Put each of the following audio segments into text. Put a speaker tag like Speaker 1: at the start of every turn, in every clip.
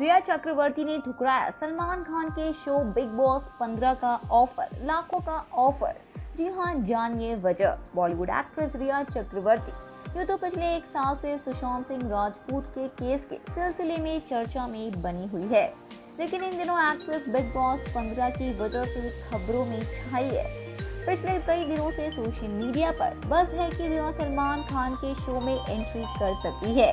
Speaker 1: रिया चक्रवर्ती ने ठुकराया सलमान खान के show big boss 15 का ऑफ़र, लाखों का ऑफ़र। जी हाँ जानिए वजह, बॉलीवुड एक्ट्रेस रिया चक्रवर्ती। यूँ तो पिछले एक साल से सुशांत सिंह राजपूत के केस के सिलसिले में चर्चा में बनी हुई है। लेकिन इन दिनों एक्ट्रेस बिग बॉस 15 की वजह से खबरों में छाई है। पिछले कई दिनों से सोशल मीडिया पर बस है कि रिया सलमान खान के शो में एंट्री कर सकती है।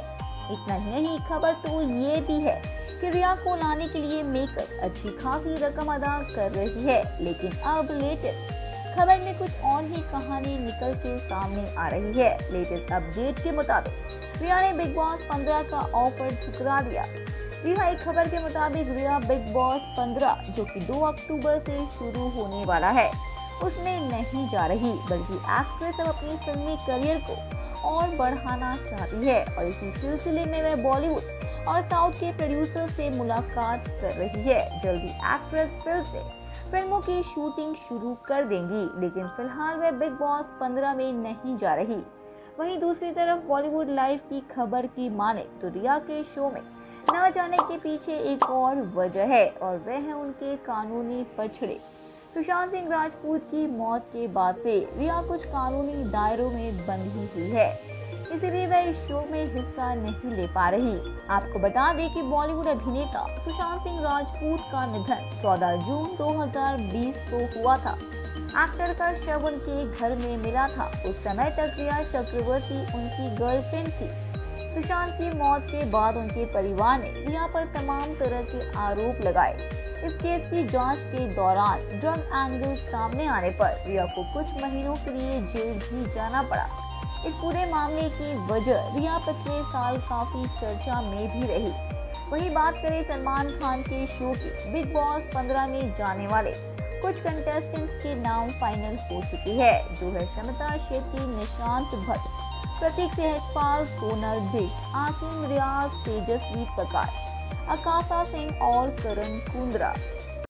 Speaker 1: इतना ही नहीं, खबर तो ये भी है रिया को लाने के लिए मेकअप अच्छी खासी रकम अदा कर रही है। लेकिन अब लेटेस्ट खबर में कुछ और ही कहानी निकल के सामने आ रही है। लेटेस्ट अपडेट के मुताबिक रिया ने बिग बॉस 15 का ऑफ़र ठुकरा दिया। जी हाँ एक खबर के मुताबिक रिया बिग बॉस 15 जो कि 2 अक्टूबर से शुरू होने वाला है, उसमें नहीं जा रही, बल्कि एक्ट्रेस अब अपनी फिल्मी करियर को और बढ़ाना चाहती है। और इसी सिलसिले में वह बॉलीवुड और साउथ के प्रोड्यूसर से मुलाकात कर रही है। जल्दी एक्ट्रेस फिर से फ़िल्मों की शूटिंग शुरू कर देंगी, लेकिन फ़िलहाल वह बिग बॉस 15 में नहीं जा रही। वहीं दूसरी तरफ़ बॉलीवुड लाइव की खबर की माने तो रिया के शो में न जाने के पीछे एक और वजह है, और वह है उनके कानूनी पछड़े। सुशांत सिंह राजपूत की मौत के बाद से रिया कुछ कानूनी दायरों में बंधी हुई है। इसीलिए वह इस शो में हिस्सा नहीं ले पा रही। आपको बता दें कि बॉलीवुड अभिनेता सुशांत सिंह राजपूत का निधन 14 जून 2020 को हुआ था। एक्टर का शव उनके घर में मिला था। उस समय तक रिया चक्रवर्ती उनकी गर्लफ्रेंड थी। सुशांत की मौत के बाद उनके परिवार ने रिया पर तमाम तरह के आरोप लगाए। इस केस की जाँच के दौरान ड्रग एंगल सामने आने पर रिया को कुछ महीनों के लिए जेल भी जाना पड़ा। इस पूरे मामले की वजह रिया पिछले साल काफ़ी चर्चा में भी रही। वही बात करें सलमान खान के शो की। बिग बॉस 15 में जाने वाले। कुछ कंटेस्टेंट्स के नाम फाइनल हो चुकी है। जो है शमिता, शेट्टी, निशांत भट्ट, प्रतीक सहजपाल सोनल बिष्ट, आसिम, रियाज तेजस्वी प्रकाश, अकाशा सिंह और करण कुंद्रा।